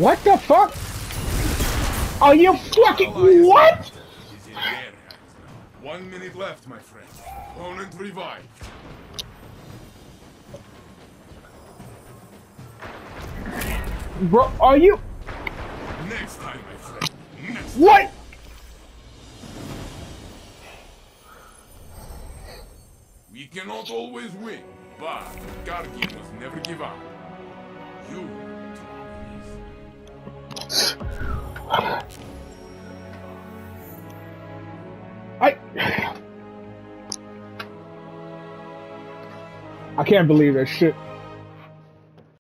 What the fuck? Are you fucking what? Is in their hands now. One minute left, my friend. Opponent revived. Bro, are you Next time, my friend. Next what? We cannot always win, but Guardian must never give up. You I I can't believe that shit.